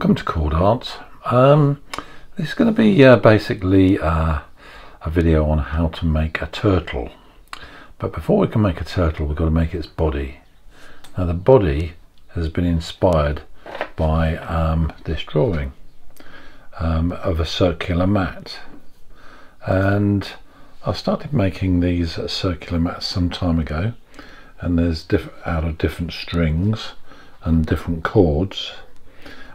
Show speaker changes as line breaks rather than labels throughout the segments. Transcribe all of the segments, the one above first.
Welcome to Cord Art. Um, this is going to be uh, basically uh, a video on how to make a turtle. But before we can make a turtle, we've got to make its body. Now the body has been inspired by um, this drawing um, of a circular mat. And I started making these circular mats some time ago. And there's out of different strings and different cords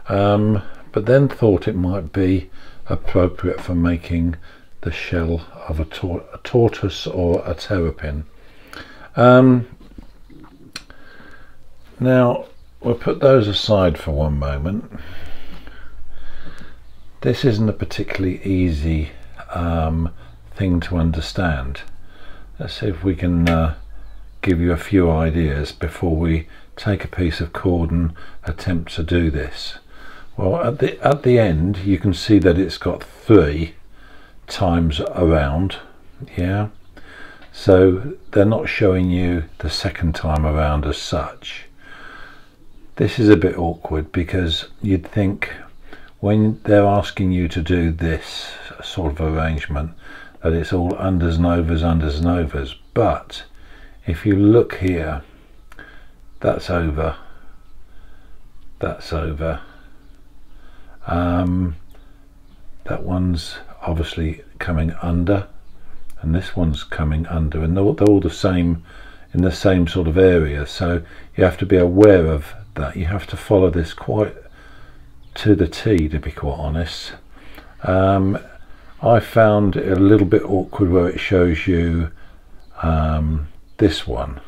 um, but then thought it might be appropriate for making the shell of a, tor a tortoise or a terrapin. Um, now we'll put those aside for one moment. This isn't a particularly easy um, thing to understand. Let's see if we can uh, give you a few ideas before we take a piece of cord and attempt to do this. Well, at the at the end, you can see that it's got three times around. Yeah. So they're not showing you the second time around as such. This is a bit awkward because you'd think when they're asking you to do this sort of arrangement that it's all unders and overs, unders and overs. But if you look here, that's over, that's over, um, that one's obviously coming under and this one's coming under and they're, all the same in the same sort of area. So you have to be aware of that. You have to follow this quite to the T to be quite honest. Um, I found it a little bit awkward where it shows you um, this one.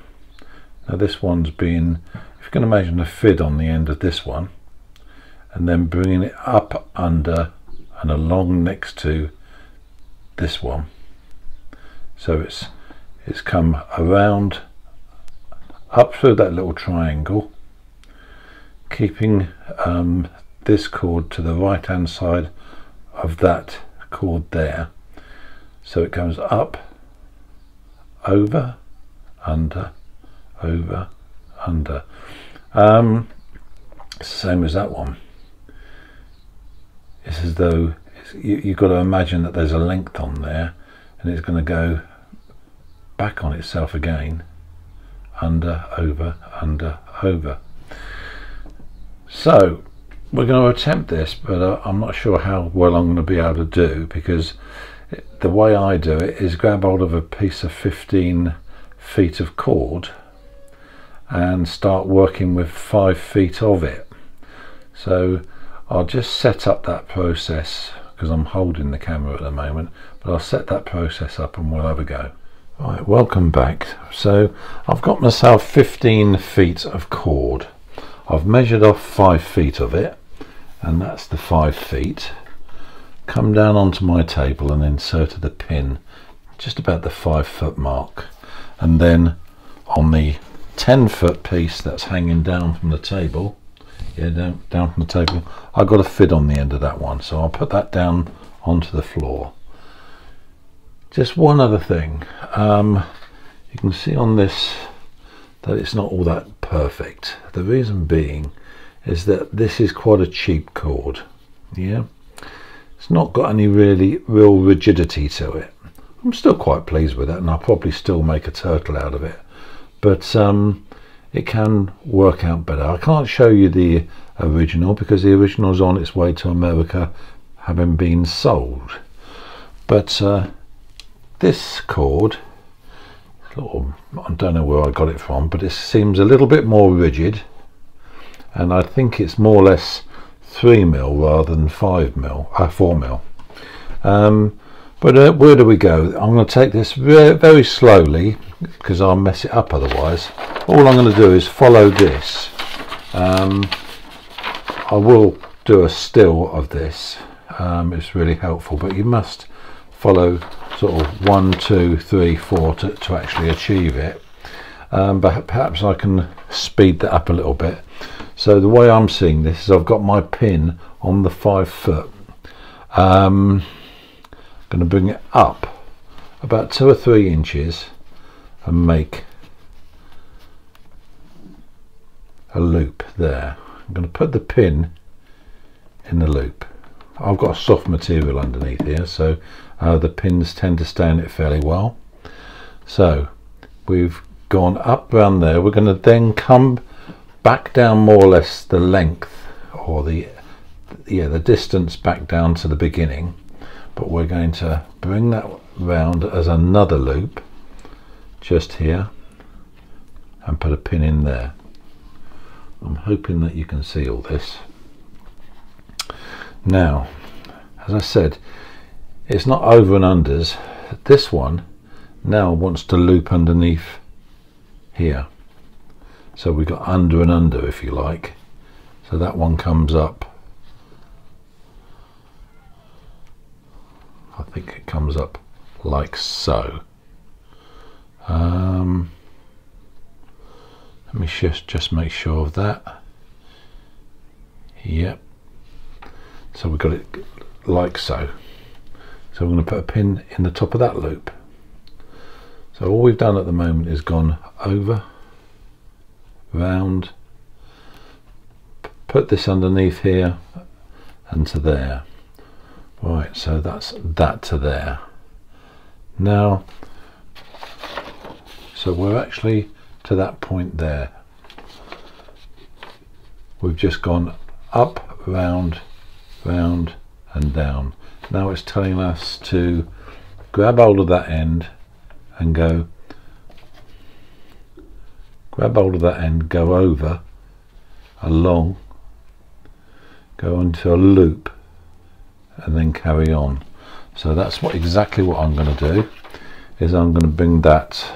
Now this one's been if you can imagine a fid on the end of this one and then bringing it up under and along next to this one. So it's it's come around up through that little triangle keeping um, this cord to the right hand side of that cord there. So it comes up over under over under. Um, same as that one it's as though it's, you, you've got to imagine that there's a length on there and it's going to go back on itself again under over under over. So we're going to attempt this but uh, I'm not sure how well I'm going to be able to do because it, the way I do it is grab hold of a piece of 15 feet of cord and start working with five feet of it. So I'll just set up that process because I'm holding the camera at the moment but I'll set that process up and we'll have a go. Right welcome back. So I've got myself 15 feet of cord. I've measured off 5 feet of it and that's the 5 feet. Come down onto my table and inserted the pin just about the 5 foot mark and then on the 10 foot piece that's hanging down from the table yeah down, down from the table. I've got a fid on the end of that one so I'll put that down onto the floor. Just one other thing. Um, you can see on this that it's not all that perfect. The reason being is that this is quite a cheap cord yeah? It's not got any really real rigidity to it. I'm still quite pleased with it and I'll probably still make a turtle out of it. But um, it can work out better. I can't show you the original because the original is on its way to America having been sold. But uh, this cord, I don't know where I got it from, but it seems a little bit more rigid and I think it's more or less 3 mil rather than 5 mil, uh, 4 mil. Um, but uh, where do we go? I'm going to take this very, very slowly because I'll mess it up otherwise. All I'm going to do is follow this. Um, I will do a still of this. Um, it's really helpful, but you must follow sort of one, two, three, four to, to actually achieve it. Um, but perhaps I can speed that up a little bit. So the way I'm seeing this is I've got my pin on the five foot. Um, going to bring it up about two or three inches and make a loop there. I'm going to put the pin in the loop. I've got a soft material underneath here so uh, the pins tend to stay in it fairly well. So we've gone up around there we're going to then come back down more or less the length or the yeah the distance back down to the beginning but we're going to bring that round as another loop just here and put a pin in there. I'm hoping that you can see all this. Now as I said it's not over and unders. This one now wants to loop underneath here. So we've got under and under if you like. So that one comes up I think it comes up like so. Um, let me just just make sure of that. Yep. So we've got it like so. So we're going to put a pin in the top of that loop. So all we've done at the moment is gone over round put this underneath here and to there right so that's that to there. Now so we're actually to that point there. We've just gone up round round and down. Now it's telling us to grab hold of that end and go grab hold of that end go over along go into a loop and then carry on. So that's what exactly what I'm going to do is I'm going to bring that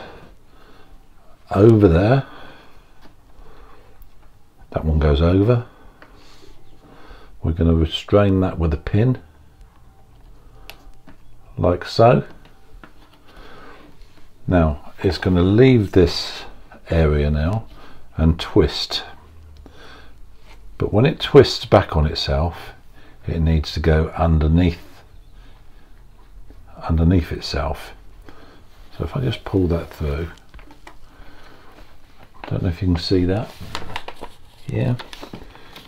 over there. That one goes over. We're going to restrain that with a pin like so. Now it's going to leave this area now and twist. But when it twists back on itself it needs to go underneath underneath itself. So if I just pull that through don't know if you can see that. Yeah.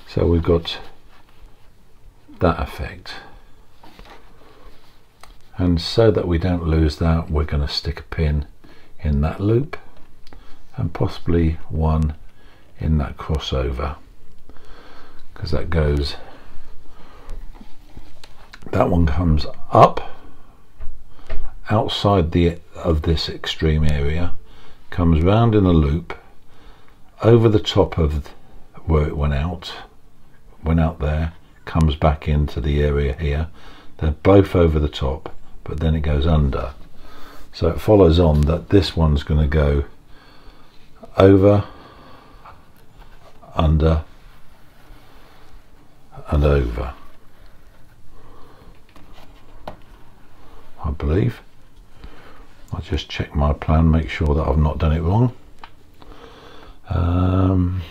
So we've got that effect. And so that we don't lose that we're going to stick a pin in that loop and possibly one in that crossover because that goes that one comes up outside the of this extreme area comes round in a loop over the top of where it went out went out there comes back into the area here. They're both over the top but then it goes under. So it follows on that this one's going to go over under and over I believe. I'll just check my plan make sure that I've not done it wrong. Um,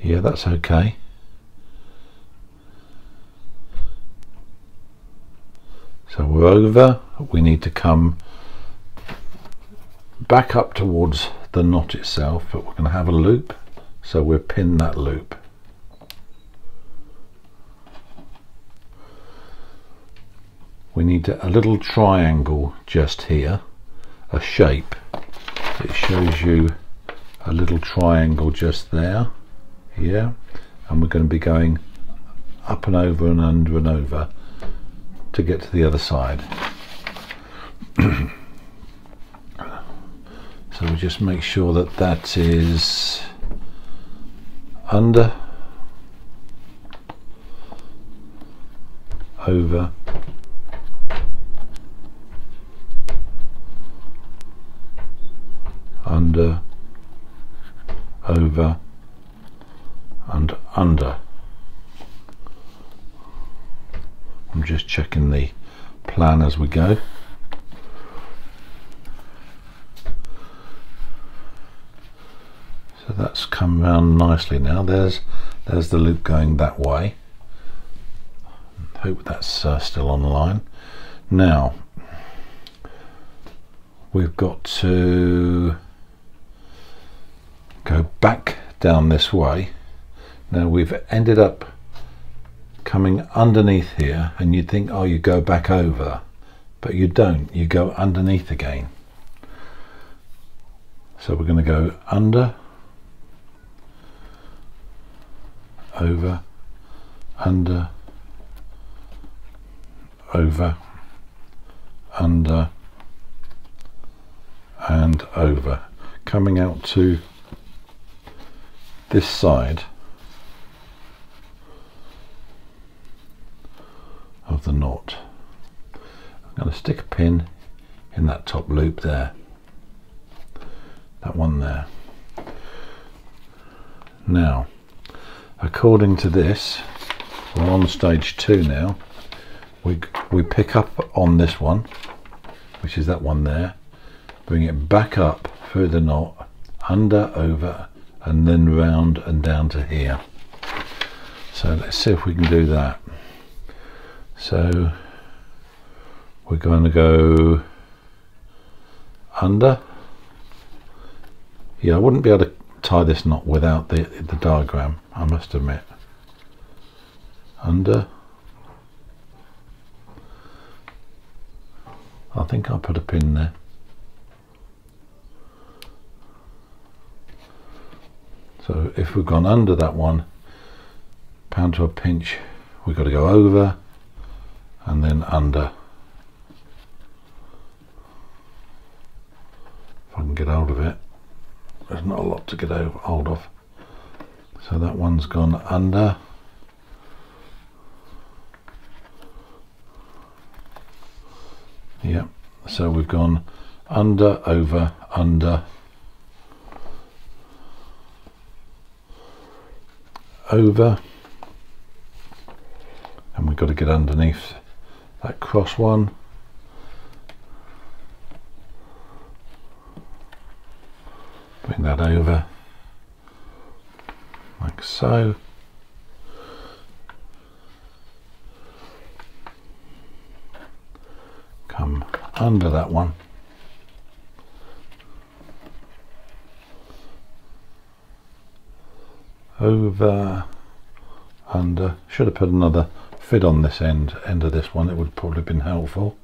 yeah that's okay. So we're over. We need to come back up towards the knot itself but we're going to have a loop. So we'll pin that loop we need a little triangle just here a shape. It shows you a little triangle just there yeah and we're going to be going up and over and under and over to get to the other side. So we just make sure that that is under over under over and under. I'm just checking the plan as we go. So that's come round nicely now. There's there's the loop going that way. Hope that's uh, still online. Now we've got to go back down this way. Now we've ended up coming underneath here and you'd think oh you go back over. But you don't. You go underneath again. So we're going to go under over under over under and over. Coming out to this side of the knot. I'm going to stick a pin in that top loop there. That one there. Now according to this we're on stage two now. We we pick up on this one which is that one there bring it back up through the knot under over and then round and down to here. So let's see if we can do that. So we're going to go under. Yeah I wouldn't be able to tie this knot without the, the diagram I must admit. Under. I think I'll put a pin there so if we've gone under that one pound to a pinch we've got to go over and then under. If I can get hold of it there's not a lot to get hold of. So that one's gone under. Yep so we've gone under over under over. And we've got to get underneath that cross one. Bring that over like so. Come under that one over under uh, should have put another fid on this end end of this one. It would probably have been helpful.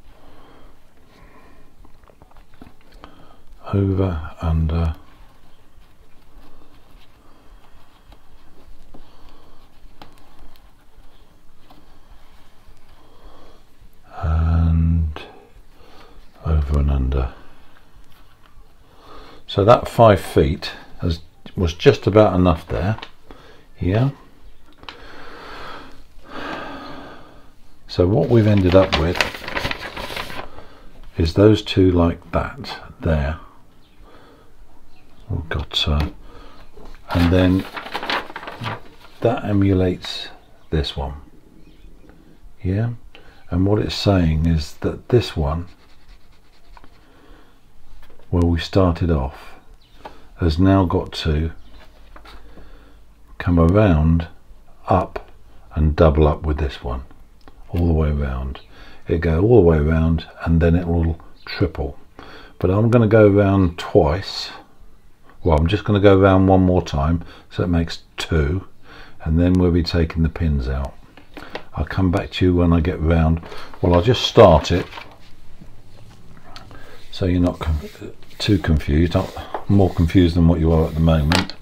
Over under uh, and over and under. So that five feet has, was just about enough there yeah. So what we've ended up with is those two like that there. We've got uh, and then that emulates this one. Yeah. And what it's saying is that this one where we started off has now got to come around up and double up with this one. All the way around it go all the way around and then it will triple. But I'm going to go around twice. Well I'm just going to go around one more time so it makes two and then we'll be taking the pins out. I'll come back to you when I get round. Well I'll just start it so you're not too confused not more confused than what you are at the moment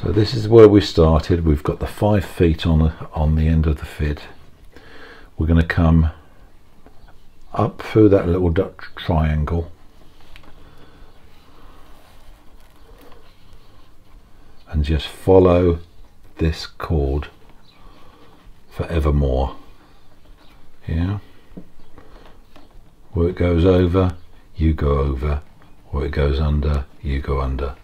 so this is where we started. We've got the five feet on the, on the end of the fid. We're going to come up through that little Dutch triangle. And just follow this cord forevermore. Yeah? Where it goes over you go over. Where it goes under you go under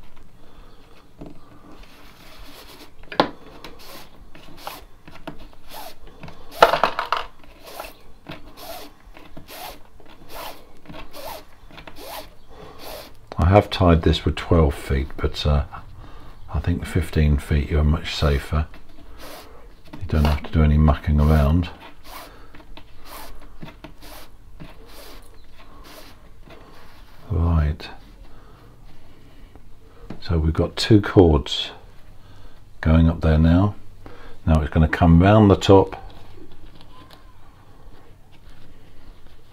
I have tied this with 12 feet but uh, I think 15 feet you're much safer. You don't have to do any mucking around. Right. So we've got two cords going up there now. Now it's going to come round the top.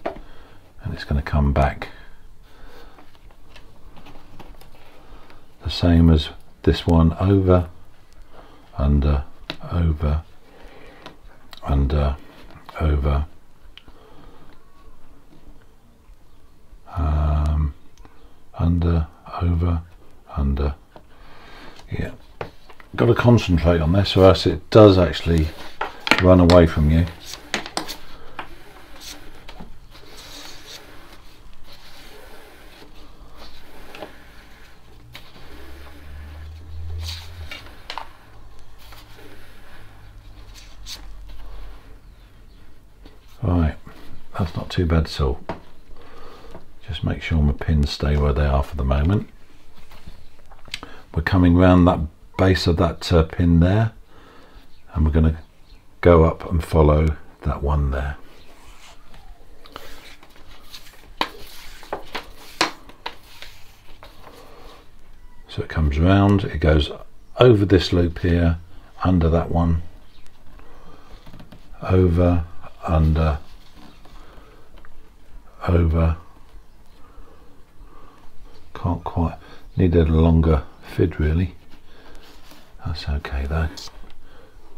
And it's going to come back the same as this one over under uh, over under uh, over. Um, under uh, over under yeah. Got to concentrate on this or else it does actually run away from you Right, that's not too bad at all. Just make sure my pins stay where they are for the moment. We're coming round that base of that uh, pin there and we're going to go up and follow that one there. So it comes round, it goes over this loop here, under that one, over under, over, can't quite, needed a longer fid really, that's okay though,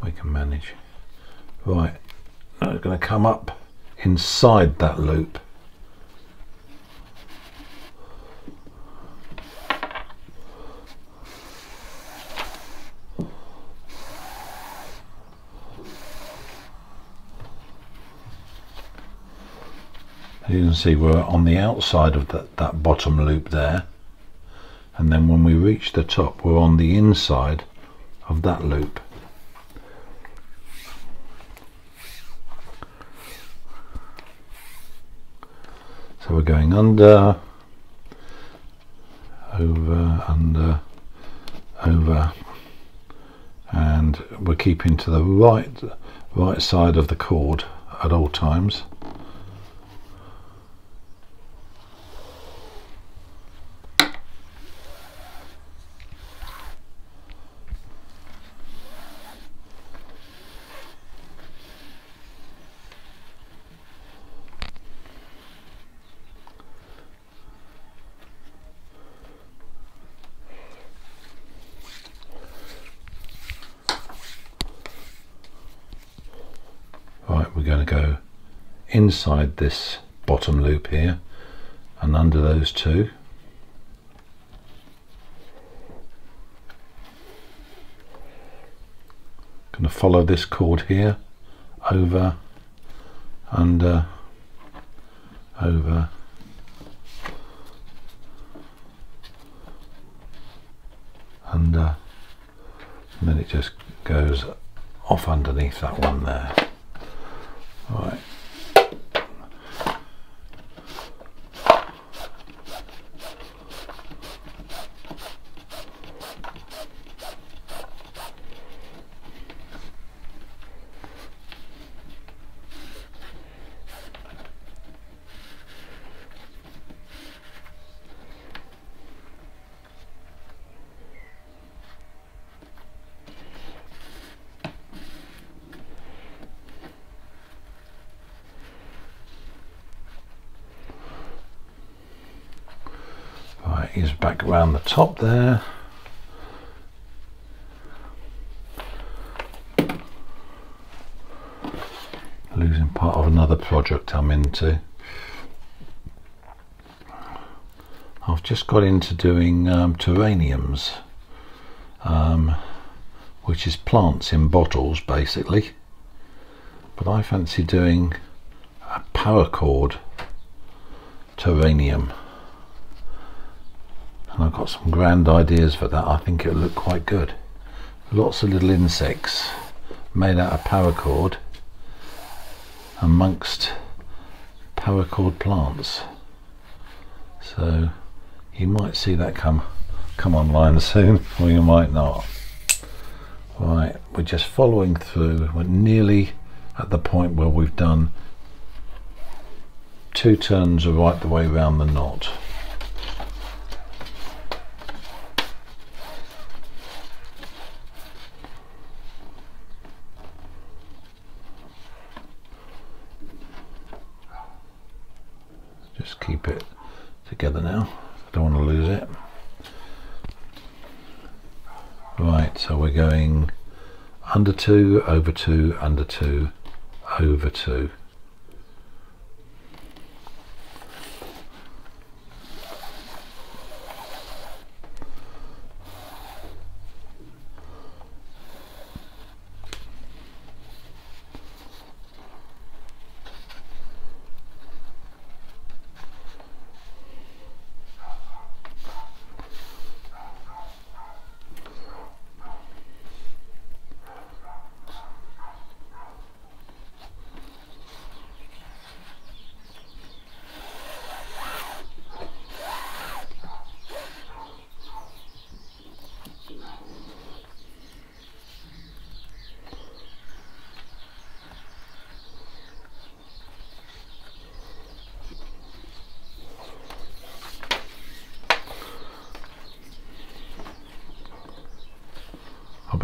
we can manage. Right, now it's going to come up inside that loop. you see we're on the outside of that, that bottom loop there. And then when we reach the top we're on the inside of that loop. So we're going under over under over. And we're keeping to the right right side of the cord at all times Right, we're going to go inside this bottom loop here and under those two. Going to follow this cord here over, under, uh, over, under, uh, and then it just goes off underneath that one there. Right, he's back around the top there. Losing part of another project I'm into. I've just got into doing um, terraniums, um, which is plants in bottles basically. But I fancy doing a paracord terranium and I've got some grand ideas for that. I think it'll look quite good. Lots of little insects made out of paracord amongst paracord plants. So you might see that come come online soon or you might not. Right we're just following through. We're nearly at the point where we've done two turns right the way around the knot just keep it together now. I don't want to lose it. Right so we're going under 2 over 2 under 2 over 2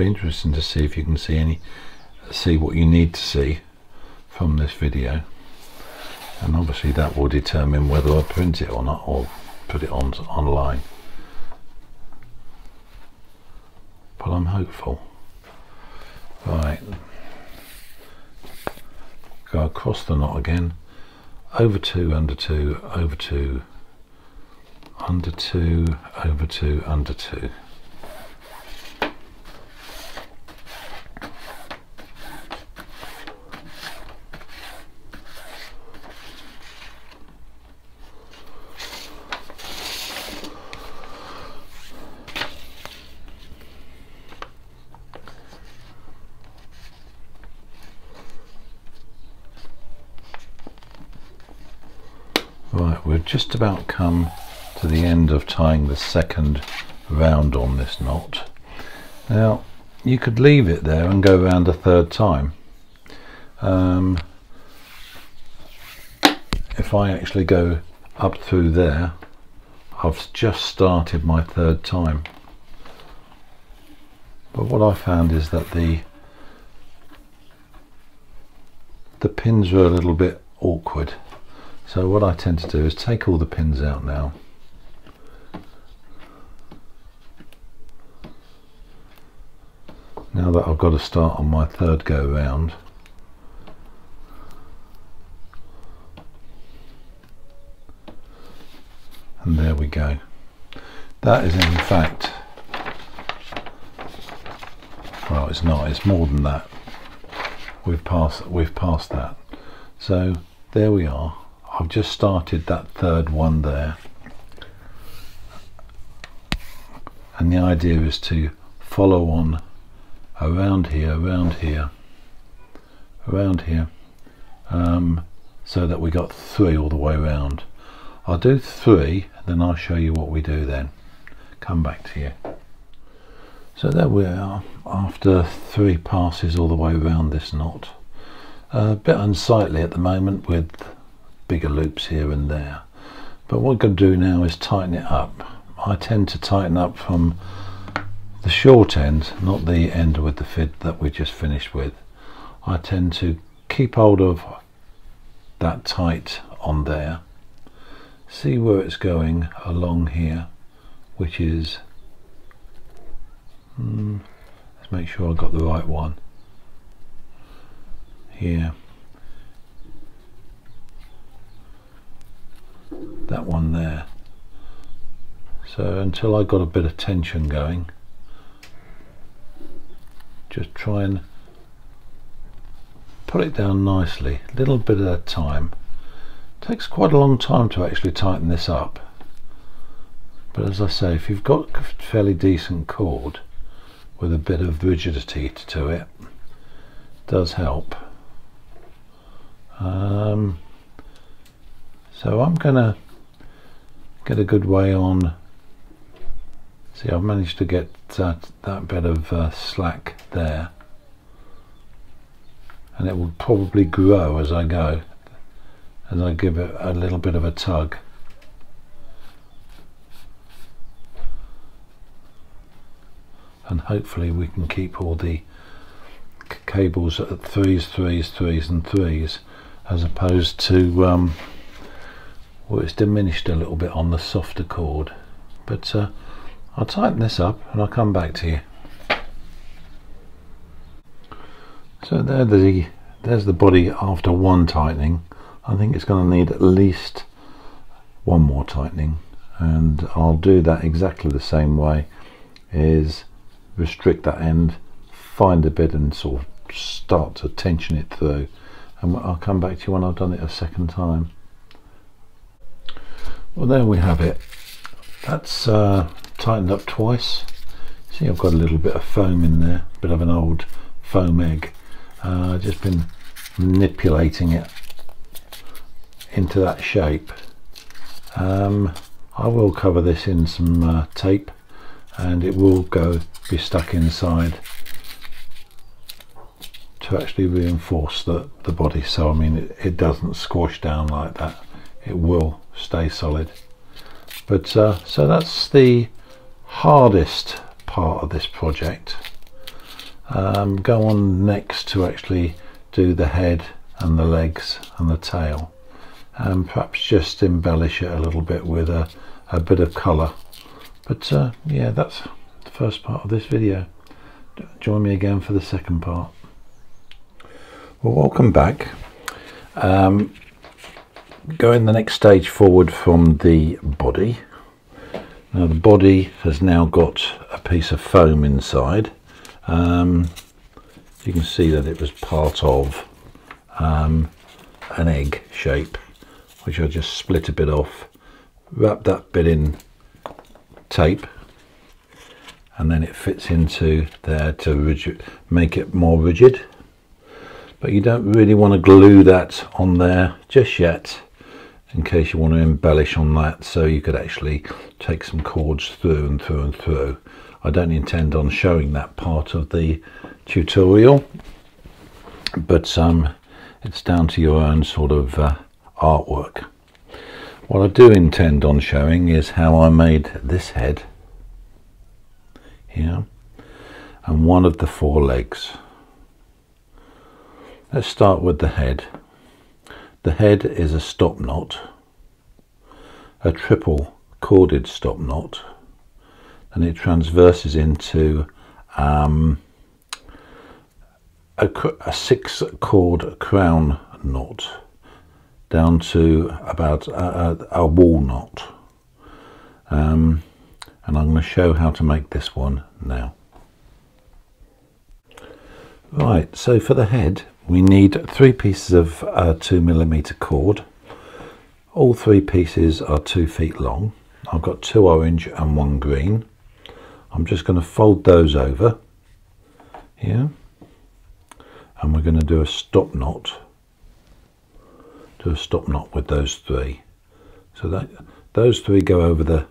be interested to see if you can see any see what you need to see from this video. And obviously that will determine whether I print it or not or put it on online. But I'm hopeful. Right. Go across the knot again. Over 2 under 2 over 2 under 2 over 2 under 2 Right, we've just about come to the end of tying the second round on this knot. Now, you could leave it there and go around a third time. Um, if I actually go up through there, I've just started my third time. But what I found is that the the pins were a little bit awkward. So what I tend to do is take all the pins out now. Now that I've got to start on my third go round. And there we go. That is in fact, well it's not, it's more than that. We've passed, we've passed that. So there we are. I've just started that third one there and the idea is to follow on around here around here around here um, so that we got three all the way around I'll do three then I'll show you what we do then come back to you so there we are after three passes all the way around this knot a bit unsightly at the moment with bigger loops here and there. But what I'm going to do now is tighten it up. I tend to tighten up from the short end, not the end with the fid that we just finished with. I tend to keep hold of that tight on there, see where it's going along here, which is, hmm, let's make sure I got the right one here that one there so until I got a bit of tension going just try and put it down nicely a little bit at a time. It takes quite a long time to actually tighten this up. But as I say if you've got a fairly decent cord with a bit of rigidity to it, it does help. Um, so I'm gonna get a good way on see I've managed to get that, that bit of uh, slack there. And it will probably grow as I go as I give it a little bit of a tug. And hopefully we can keep all the cables at threes, threes, threes and threes as opposed to um, well it's diminished a little bit on the softer cord but uh, I'll tighten this up and I'll come back to you. So there the there's the body after one tightening. I think it's going to need at least one more tightening and I'll do that exactly the same way is restrict that end find a bit and sort of start to tension it through. And I'll come back to you when I've done it a second time. Well there we have it. That's uh, tightened up twice. See I've got a little bit of foam in there a bit of an old foam egg. Uh, just been manipulating it into that shape. Um, I will cover this in some uh, tape and it will go be stuck inside to actually reinforce the, the body. So I mean it, it doesn't squash down like that. It will stay solid. But uh, so that's the hardest part of this project. Um, go on next to actually do the head and the legs and the tail. And perhaps just embellish it a little bit with a, a bit of colour. But uh, yeah that's the first part of this video. Join me again for the second part. Well welcome back. Um, going the next stage forward from the body now the body has now got a piece of foam inside. Um, you can see that it was part of um, an egg shape which I just split a bit off wrap that bit in tape and then it fits into there to rigid, make it more rigid. But you don't really want to glue that on there just yet in case you want to embellish on that so you could actually take some cords through and through and through. I don't intend on showing that part of the tutorial but um, it's down to your own sort of uh, artwork. What I do intend on showing is how I made this head here and one of the four legs. Let's start with the head the head is a stop knot, a triple corded stop knot, and it transverses into um, a, a, six cord crown knot down to about a, a, a wall knot. Um, and I'm going to show how to make this one now. Right, so for the head, we need three pieces of uh, two millimeter cord. All three pieces are two feet long. I've got two orange and one green. I'm just going to fold those over here and we're going to do a stop knot do a stop knot with those three so that those three go over the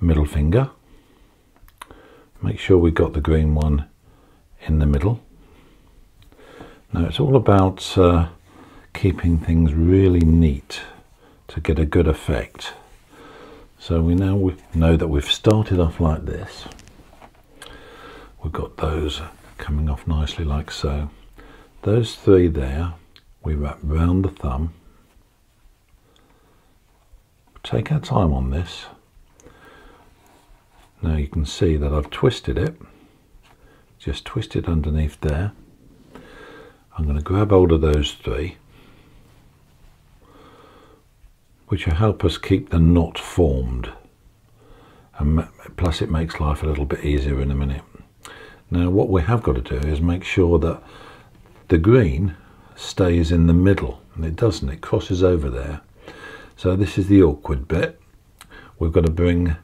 middle finger make sure we got the green one in the middle now it's all about uh, keeping things really neat to get a good effect. So we now know that we've started off like this. We've got those coming off nicely like so. Those three there, we wrap round the thumb. Take our time on this. Now you can see that I've twisted it. Just twist it underneath there. I'm going to grab hold of those three which will help us keep the knot formed and plus it makes life a little bit easier in a minute. Now what we have got to do is make sure that the green stays in the middle and it doesn't, it crosses over there. So this is the awkward bit. We've got to bring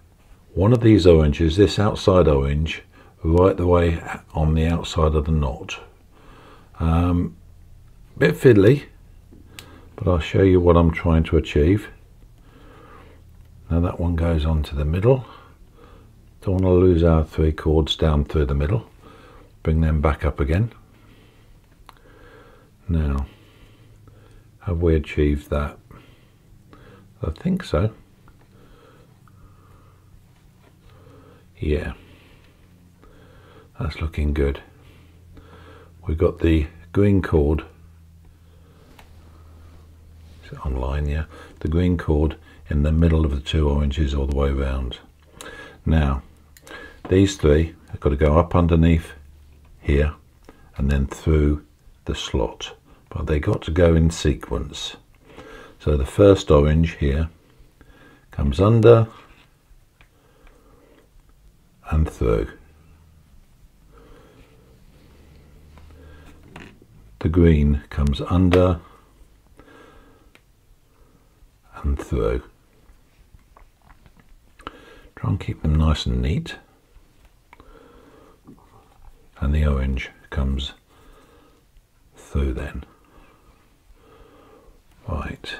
one of these oranges, this outside orange, right the way on the outside of the knot. Um, bit fiddly, but I'll show you what I'm trying to achieve. Now that one goes on to the middle. Don't want to lose our three cords down through the middle. Bring them back up again. Now, have we achieved that? I think so. Yeah, that's looking good we've got the green cord is it online, yeah. The green cord in the middle of the two oranges all the way around. Now, these three have got to go up underneath here and then through the slot. But they got to go in sequence. So the first orange here comes under and through. The green comes under and through. Try and keep them nice and neat. And the orange comes through then. Right,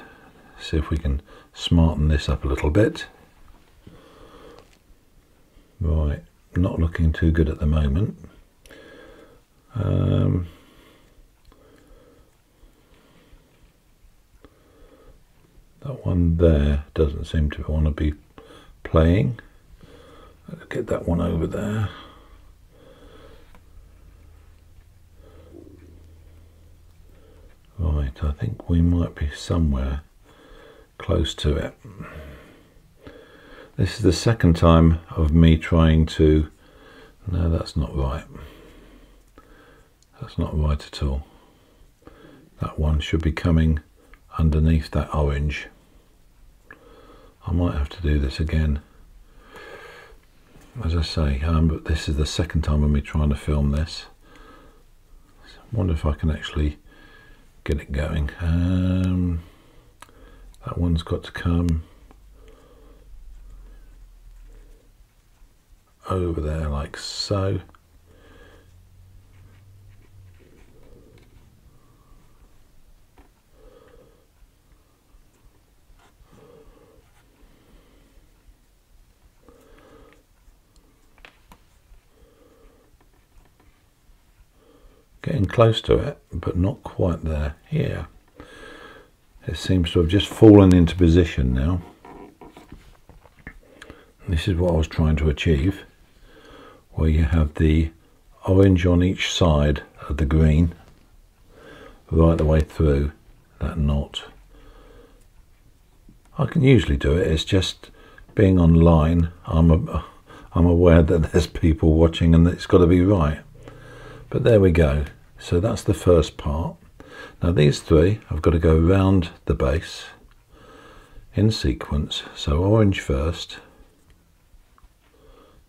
see if we can smarten this up a little bit. Right, not looking too good at the moment. Um, that one there doesn't seem to want to be playing. Let's get that one over there. Right, I think we might be somewhere close to it. This is the second time of me trying to... No, that's not right. That's not right at all. That one should be coming underneath that orange. I might have to do this again. As I say, um, this is the second time of me trying to film this. I wonder if I can actually get it going. Um, that one's got to come over there like so. Close to it, but not quite there. Here. It seems to have just fallen into position now. This is what I was trying to achieve, where you have the orange on each side of the green, right the way through that knot. I can usually do it, it's just being online, I'm, a, I'm aware that there's people watching and it's got to be right. But there we go. So that's the first part. Now these three, I've got to go round the base in sequence. So orange first,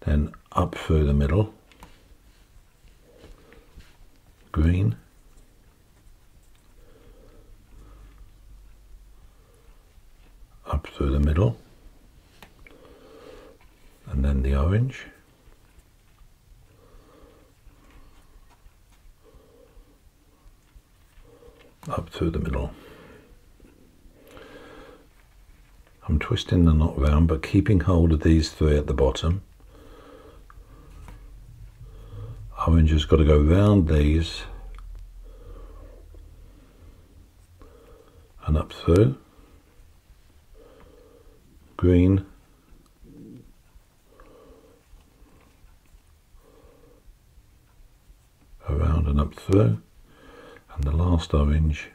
then up through the middle, green, up through the middle, and then the orange. Up through the middle. I'm twisting the knot round but keeping hold of these three at the bottom. Orange has got to go round these and up through. Green around and up through and the last orange.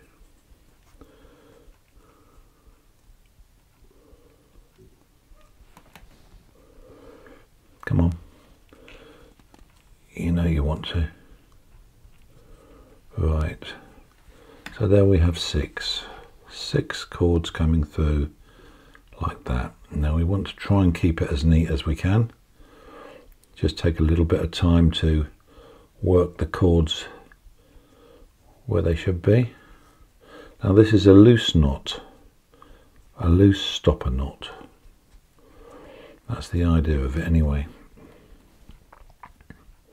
Come on. You know you want to. Right. So there we have six. Six cords coming through like that. Now we want to try and keep it as neat as we can. Just take a little bit of time to work the cords where they should be. Now this is a loose knot, a loose stopper knot. That's the idea of it anyway.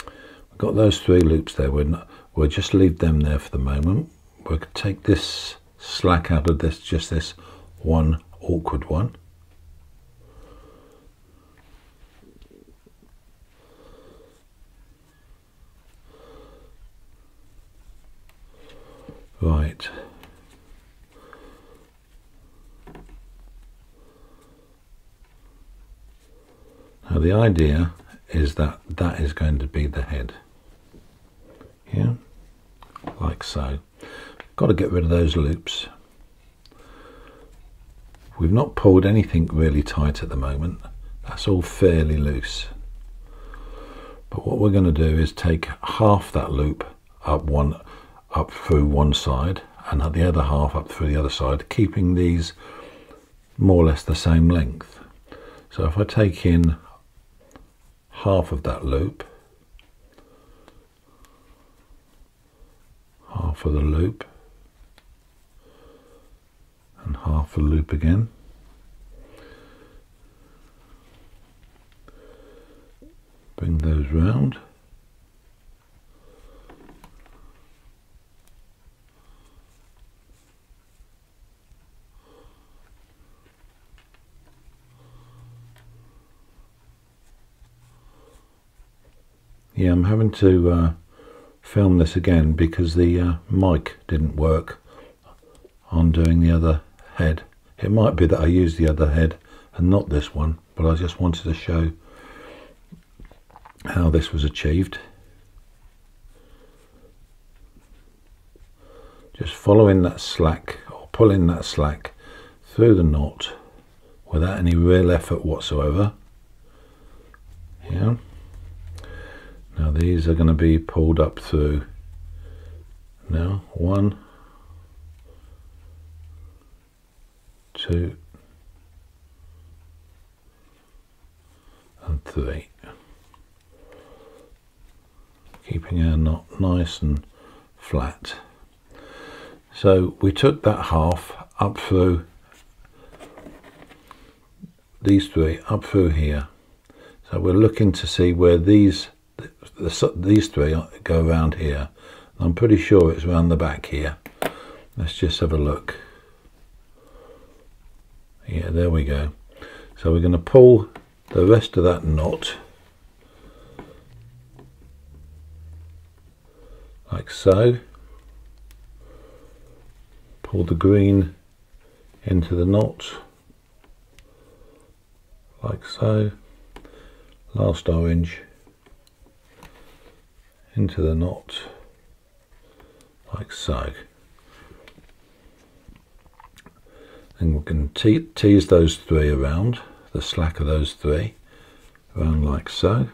We've got those three loops there, not, we'll just leave them there for the moment. We'll take this slack out of this, just this one awkward one. Right. Now the idea is that that is going to be the head. Yeah, like so. Got to get rid of those loops. we've not pulled anything really tight at the moment that's all fairly loose but what we're going to do is take half that loop up one up through one side and at the other half up through the other side keeping these more or less the same length. So if I take in half of that loop half of the loop and half a loop again bring those round yeah Having to uh, film this again because the uh, mic didn't work on doing the other head it might be that I used the other head and not this one but I just wanted to show how this was achieved. Just following that slack or pulling that slack through the knot without any real effort whatsoever. Yeah. Now these are going to be pulled up through. Now one, two, and three keeping our knot nice and flat. So we took that half up through these three up through here. So we're looking to see where these the, these three go around here. I'm pretty sure it's around the back here. Let's just have a look. Yeah, there we go. So we're going to pull the rest of that knot like so. Pull the green into the knot like so. Last orange into the knot like so. And we can te tease those three around, the slack of those three, around like so.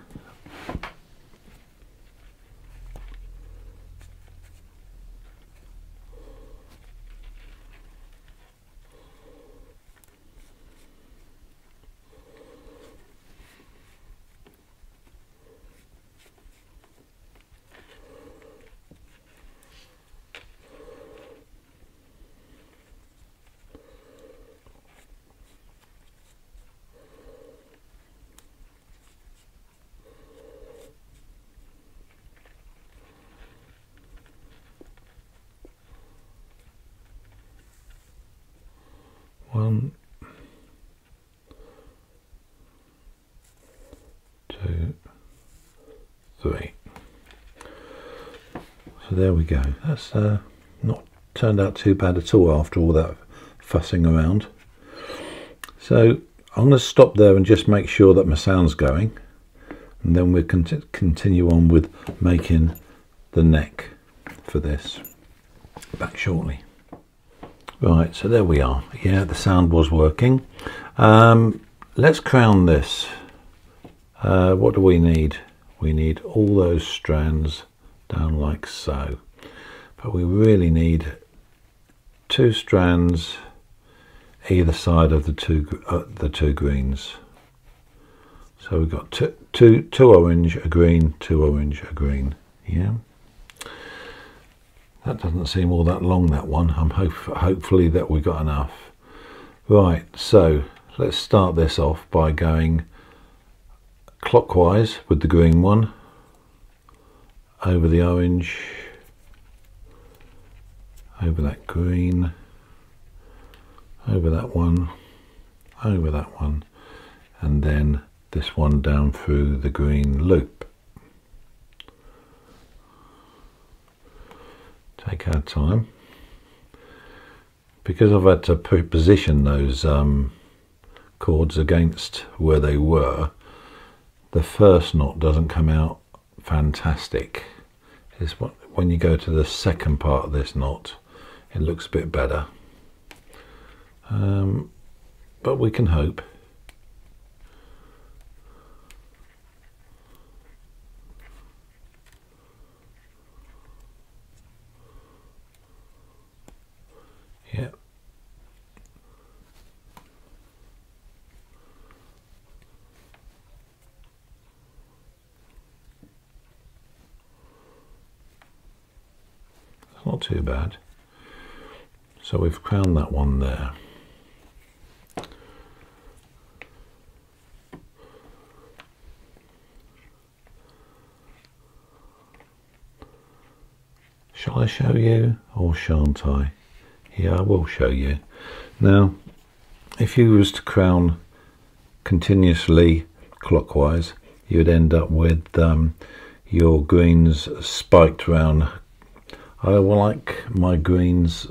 One, two, three. So there we go. That's uh, not turned out too bad at all after all that fussing around. So I'm going to stop there and just make sure that my sound's going. And then we'll cont continue on with making the neck for this back shortly. Right, so there we are. Yeah, the sound was working. Um, let's crown this. Uh, what do we need? We need all those strands down like so. But we really need two strands either side of the two uh, the two greens. So we've got two, two, two orange, a green, two orange, a green. Yeah. That doesn't seem all that long, that one. I'm hope hopefully that we got enough. Right, so let's start this off by going clockwise with the green one over the orange over that green. Over that one. Over that one. And then this one down through the green loop. Take our time. Because I've had to position those um, cords against where they were the first knot doesn't come out fantastic. It's what when you go to the second part of this knot it looks a bit better um, but we can hope. Yep. not too bad. So we've crowned that one there. Shall I show you or shan't I? Yeah, I will show you. Now, if you was to crown continuously clockwise, you'd end up with um, your greens spiked round. I like my greens,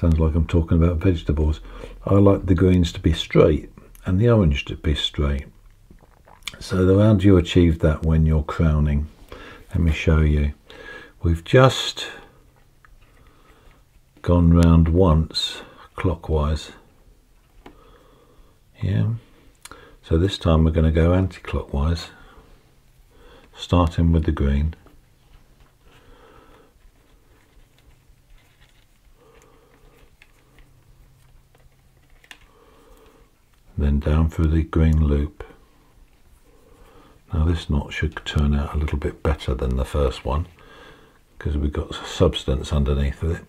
sounds like I'm talking about vegetables. I like the greens to be straight and the orange to be straight. So how do you achieve that when you're crowning? Let me show you. We've just gone round once clockwise. Yeah. So this time we're going to go anti-clockwise, starting with the green. Then down through the green loop. Now this knot should turn out a little bit better than the first one because we've got substance underneath it.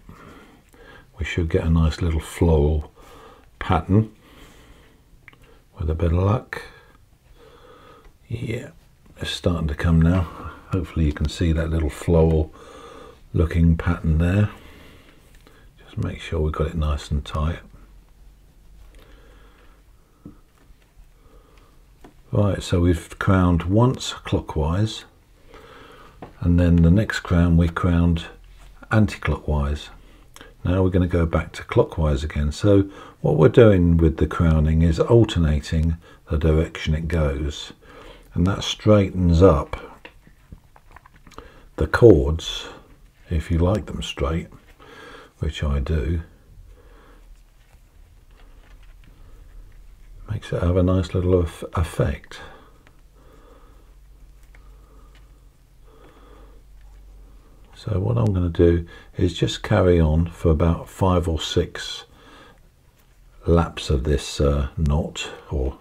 We should get a nice little floral pattern with a bit of luck. Yeah, it's starting to come now. Hopefully you can see that little floral looking pattern there. Just make sure we've got it nice and tight. Right, so we've crowned once clockwise and then the next crown we crowned anti-clockwise. Now we're going to go back to clockwise again. So what we're doing with the crowning is alternating the direction it goes and that straightens up the cords if you like them straight which I do makes it have a nice little effect. So what I'm going to do is just carry on for about five or six laps of this uh, knot or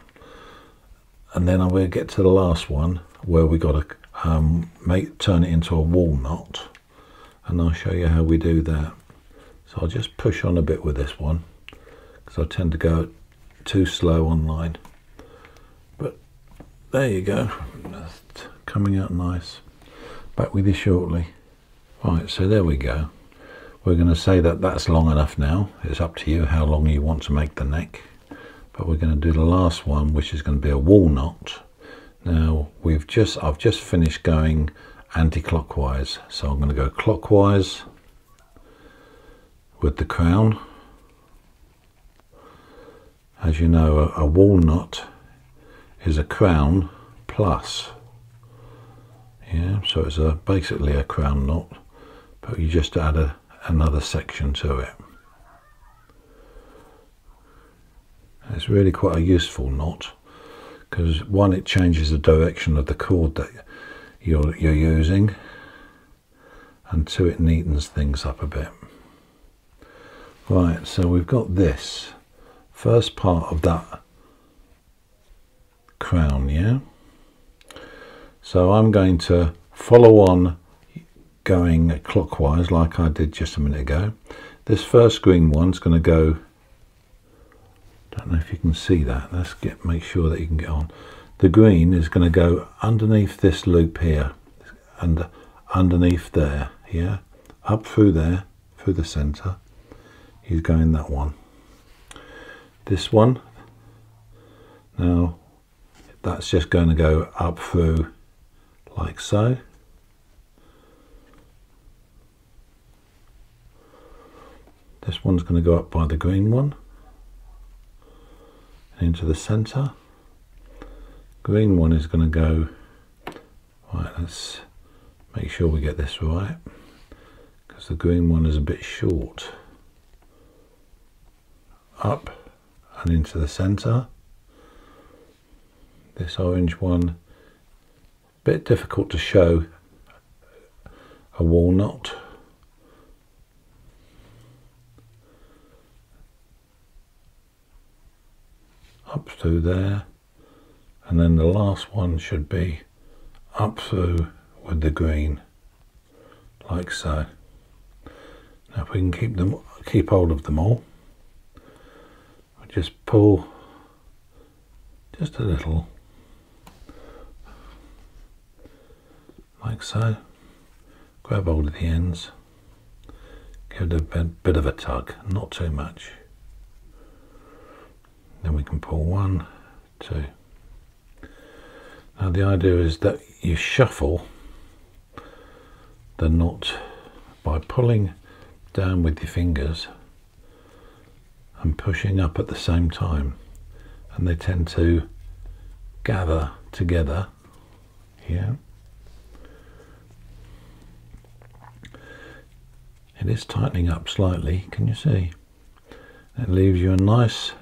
and then I will get to the last one where we got to um, make turn it into a wall knot and I'll show you how we do that. So I'll just push on a bit with this one because I tend to go too slow online but there you go That's coming out nice back with you shortly Right, so there we go. We're going to say that that's long enough now. It's up to you how long you want to make the neck. But we're going to do the last one, which is going to be a wall knot. Now, we've just I've just finished going anti-clockwise. So I'm going to go clockwise with the crown. As you know, a, a wall knot is a crown plus. Yeah, so it's a basically a crown knot but you just add a, another section to it. It's really quite a useful knot because one, it changes the direction of the cord that you're, you're using, and two, it neatens things up a bit. Right, so we've got this first part of that crown, yeah? So I'm going to follow on going clockwise like I did just a minute ago. This first green one's going to go, don't know if you can see that, let's get make sure that you can get on. The green is going to go underneath this loop here and underneath there, yeah, up through there, through the centre. He's going that one. This one, now that's just going to go up through like so This one's going to go up by the green one into the center. Green one is going to go, right, let's make sure we get this right because the green one is a bit short. Up and into the centre. This orange one, bit difficult to show a wall knot. Up through there, and then the last one should be up through with the green, like so. Now if we can keep them, keep hold of them all, just pull just a little, like so. Grab hold of the ends, give it a bit, of a tug, not too much. Then we can pull one, two. Now the idea is that you shuffle the knot by pulling down with your fingers and pushing up at the same time. And they tend to gather together. Here it is tightening up slightly can you see? It leaves you a nice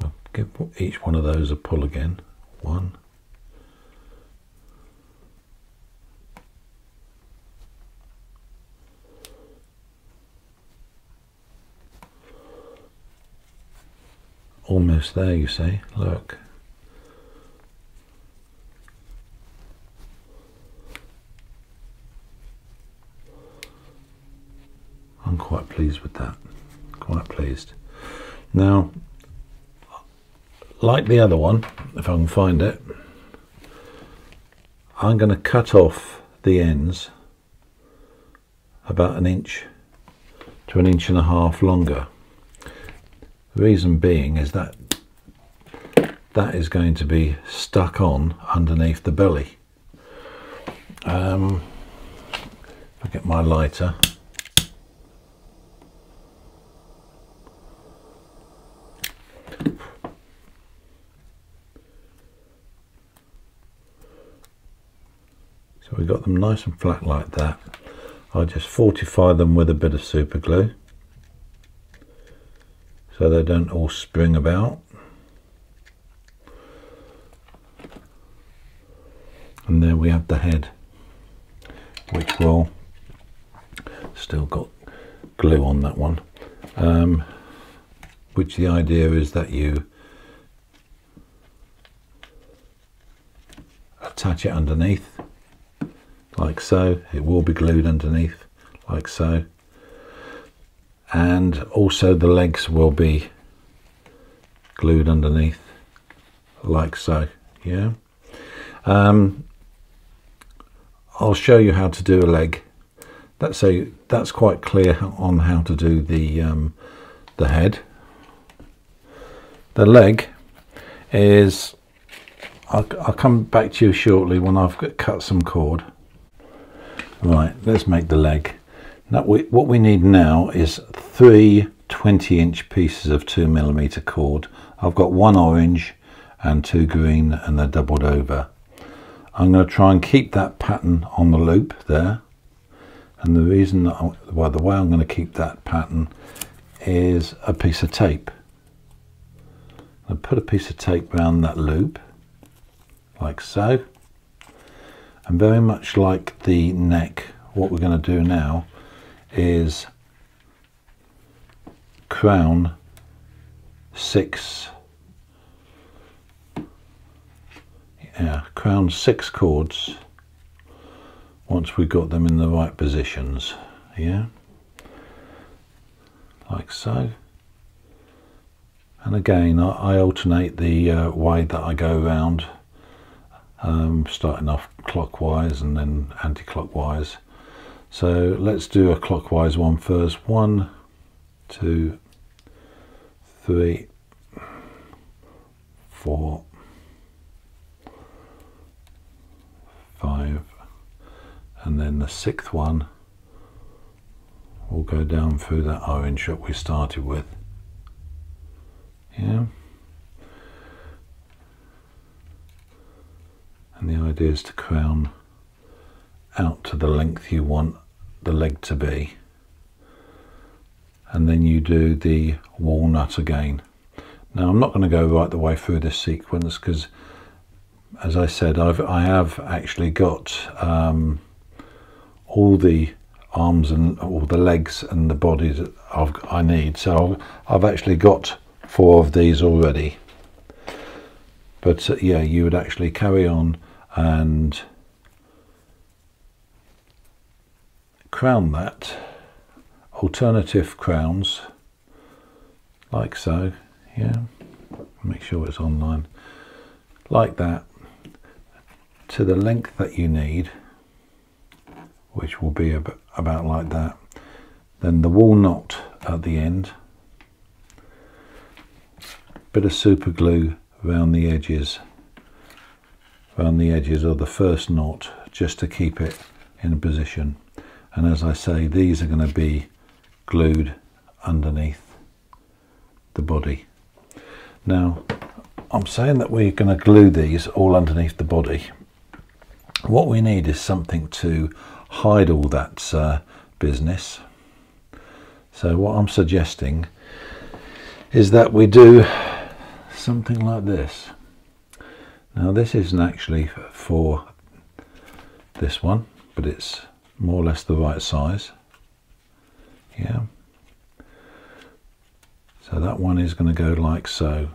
well, give each one of those a pull again. One almost there, you see. Look. I'm quite pleased with that. Quite pleased. Now, like the other one, if I can find it, I'm going to cut off the ends about an inch to an inch and a half longer. The reason being is that that is going to be stuck on underneath the belly. Um, I get my lighter. So we've got them nice and flat like that. I just fortify them with a bit of super glue so they don't all spring about. And there we have the head, which will still got glue on that one. Um, which the idea is that you attach it underneath like so it will be glued underneath like so and also the legs will be glued underneath like so yeah? Um, I'll show you how to do a leg. That's a that's quite clear on how to do the um, the head. The leg is I'll, I'll come back to you shortly when I've cut some cord. Right let's make the leg now we, what we need now is three 20 inch pieces of 2 millimeter cord. I've got one orange and two green and they're doubled over. I'm going to try and keep that pattern on the loop there. And the reason, that I, well, the way I'm going to keep that pattern is a piece of tape. I put a piece of tape around that loop, like so. And very much like the neck, what we're going to do now is crown six. Yeah crown six cords once we got them in the right positions. Yeah like so. And again I, I alternate the uh, way that I go around um, starting off clockwise and then anti-clockwise so let's do a clockwise one first. One, two, three, four, five, and then the sixth one will go down through that orange that we started with. Yeah. And the idea is to crown out to the length you want the leg to be. And then you do the wall knot again. Now I'm not going to go right the way through this sequence because as I said I've, I have actually got um, all the arms and all the legs and the bodies I've, I need. So I've actually got four of these already. But uh, yeah you would actually carry on and crown that. Alternative crowns like so yeah. Make sure it's online. Like that. To the length that you need which will be about like that. Then the wall knot at the end. Bit of super glue around the edges around the edges of the first knot just to keep it in position and as I say these are going to be glued underneath the body. Now I'm saying that we're going to glue these all underneath the body. What we need is something to hide all that uh, business. So what I'm suggesting is that we do something like this. Now this isn't actually for this one but it's more or less the right size. Yeah. So that one is going to go like so.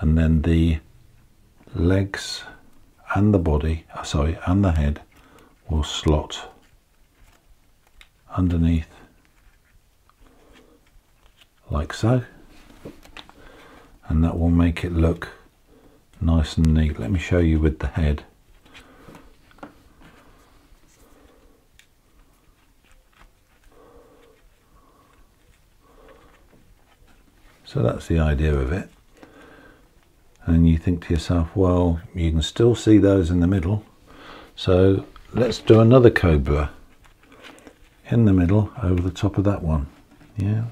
And then the legs and the body uh, sorry and the head will slot underneath like so. And that will make it look nice and neat. Let me show you with the head So that's the idea of it. And you think to yourself, well, you can still see those in the middle. So let's do another cobra in the middle over the top of that one. Yeah.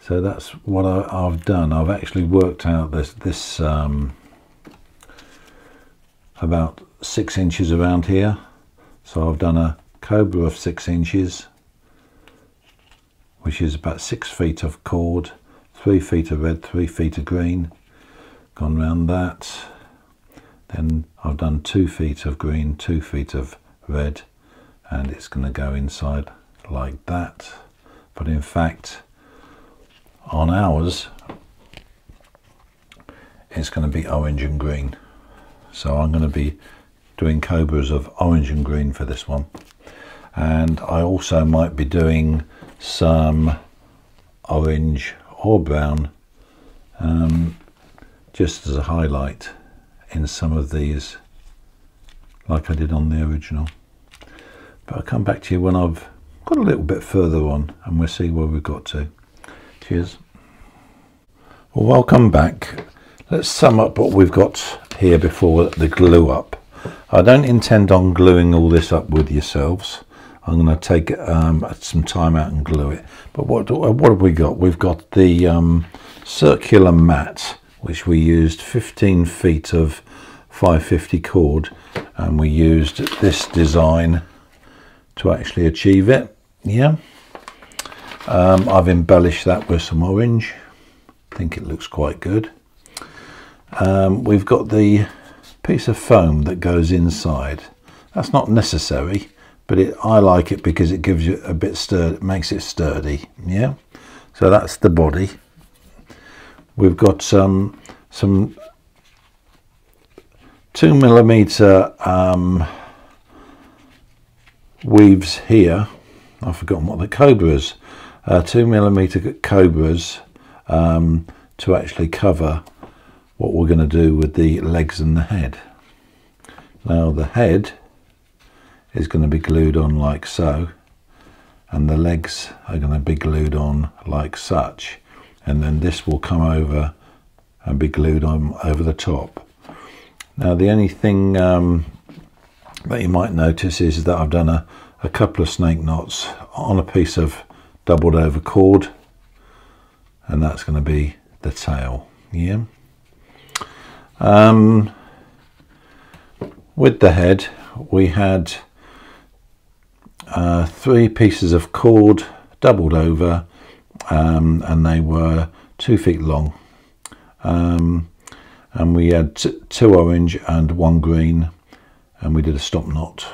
So that's what I, have done. I've actually worked out this, this um, about six inches around here. So I've done a cobra of six inches, which is about six feet of cord three feet of red, three feet of green, gone round that. Then I've done two feet of green, two feet of red, and it's going to go inside like that. But in fact, on ours, it's going to be orange and green. So I'm going to be doing cobras of orange and green for this one. And I also might be doing some orange or brown um, just as a highlight in some of these like I did on the original. But I'll come back to you when I've got a little bit further on and we'll see where we've got to. Cheers. Well welcome back. Let's sum up what we've got here before the glue up. I don't intend on gluing all this up with yourselves I'm going to take um, some time out and glue it. But what what have we got? We've got the um, circular mat, which we used 15 feet of 550 cord, and we used this design to actually achieve it. Yeah. Um, I've embellished that with some orange. I think it looks quite good. Um, we've got the piece of foam that goes inside. That's not necessary but it, I like it because it gives you a bit sturdy, makes it sturdy. Yeah, so that's the body. We've got some some two millimeter um, weaves here. I've forgotten what the cobras. Uh, two millimeter cobras um, to actually cover what we're going to do with the legs and the head. Now the head is going to be glued on like so and the legs are going to be glued on like such. And then this will come over and be glued on over the top. Now the only thing um, that you might notice is that I've done a, a couple of snake knots on a piece of doubled over cord and that's going to be the tail. Yeah? Um, with the head we had uh, three pieces of cord doubled over um, and they were two feet long. Um, and we had two orange and one green, and we did a stop knot.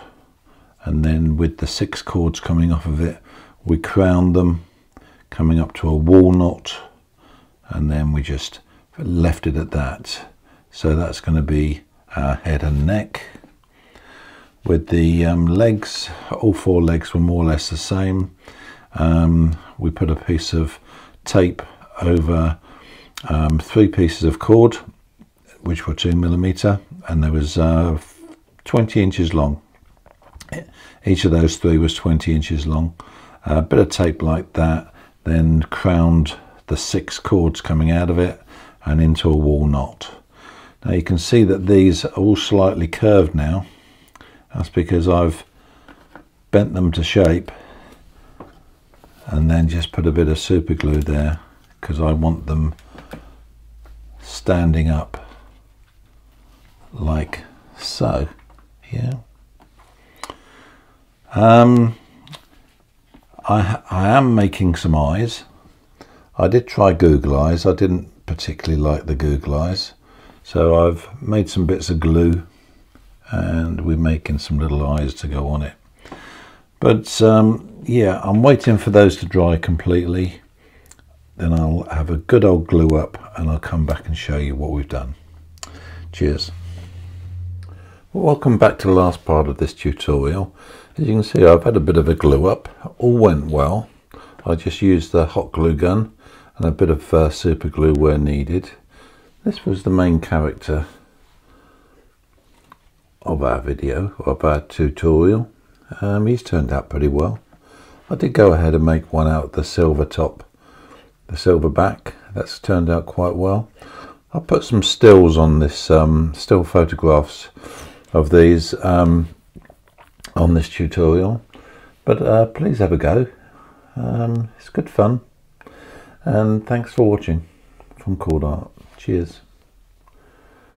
And then with the six cords coming off of it, we crowned them, coming up to a wall knot, and then we just left it at that. So that's going to be our head and neck. With the um, legs, all four legs were more or less the same. Um, we put a piece of tape over um, three pieces of cord, which were two millimeter, and there was uh, 20 inches long. Each of those three was 20 inches long. A bit of tape like that, then crowned the six cords coming out of it and into a wall knot Now you can see that these are all slightly curved now. That's because I've bent them to shape and then just put a bit of super glue there because I want them standing up like so yeah. Um, I, I am making some eyes. I did try Google eyes. I didn't particularly like the Google eyes. So I've made some bits of glue and we're making some little eyes to go on it but um, yeah, I'm waiting for those to dry completely. Then I'll have a good old glue up and I'll come back and show you what we've done. Cheers. Welcome back to the last part of this tutorial. As you can see, I've had a bit of a glue up. All went well. I just used the hot glue gun and a bit of uh, super glue where needed. This was the main character of our video, of our tutorial. Um, he's turned out pretty well. I did go ahead and make one out the silver top, the silver back. That's turned out quite well. I'll put some stills on this, um, still photographs of these um, on this tutorial. But uh, please have a go. Um, it's good fun. And thanks for watching from Cord Art. Cheers.